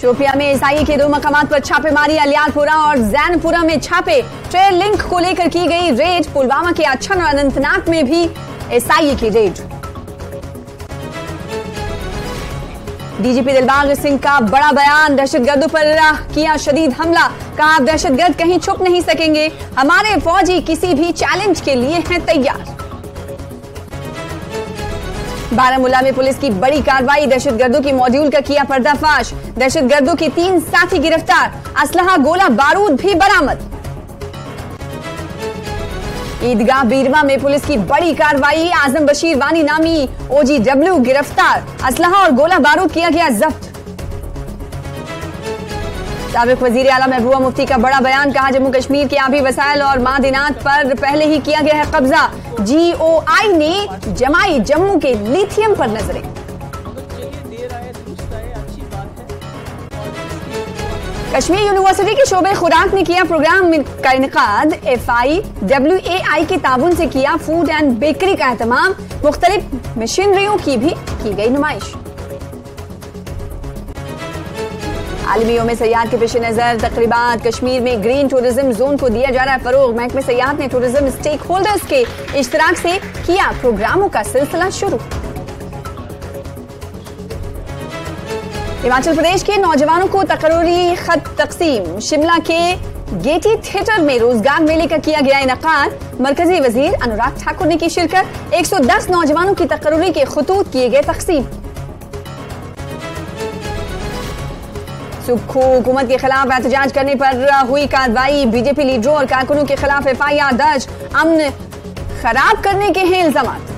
शोपिया में ईसाई के दो मकाम पर छापेमारी अलियालपुरा और जैनपुरा में छापे। ट्रेल लिंक को लेकर की गई रेड, पुलवामा के अच्छन और अनंतनाग में भी ईसाई की रेड। डीजीपी दिलबाग सिंह का बड़ा बयान, दहशतगर्दों पर किया शदीद हमला। कहा दहशतगर्द कहीं छुप नहीं सकेंगे। हमारे फौजी किसी भी चैलेंज के लिए हैं तैयार। बारामूला में पुलिस की बड़ी कार्रवाई, दहशत गर्दों की मॉड्यूल का किया पर्दाफाश। दहशत दहशतगर्दों के तीन साथी गिरफ़्तार, असलहा गोला बारूद भी बरामद। ईदगाह बीरवा में पुलिस की बड़ी कार्रवाई, आज़म बशीर वानी नामी, ओजीडब्ल्यू गिरफ़्तार, असलहा और गोला बारूद किया गया जब्त। सबक वज़ीर आला महबूबा मुफ्ती का बड़ा बयान, कहा जम्मू कश्मीर के आबी वसाइल और मादिनात पर पहले ही किया गया है कब्जा। जीओआई ने जमाई जम्मू के लिथियम पर नज़रें। कश्मीर यूनिवर्सिटी के शोबे खुराक ने किया प्रोग्राम का इनकाद एफ़ आई डब्ल्यू ए आई के ताबन से किया फ़ूड एंड बेकरी का एहतमाम। मुख्तलिफ़ मशीनरियों की भी की गई नुमाइश। आलमी योम सयाहत के पेश नज़र तकरीबा कश्मीर में ग्रीन टूरिज़्म जोन को दिया जा रहा है फरोग। महकमे सयाहत ने टूरिज़्म स्टेक होल्डर्स के इश्तराक से किया प्रोग्रामों का सिलसिला शुरू। हिमाचल प्रदेश के नौजवानों को तकरूरी खत तकसीम। शिमला के गेटी थिएटर में रोज़गार मेले का किया गया इनका मरकजी वज़ीर अनुराग ठाकुर ने की शिरकत। 110 नौजवानों की तकरूरी के खतूत किए गए तकसीम। सुखू हुकूमत के खिलाफ एहतजाज करने पर हुई कार्रवाई। बीजेपी लीडरों और कारकुनों के खिलाफ एफ़ आई आर दर्ज। अमन खराब करने के हैं इल्ज़ाम।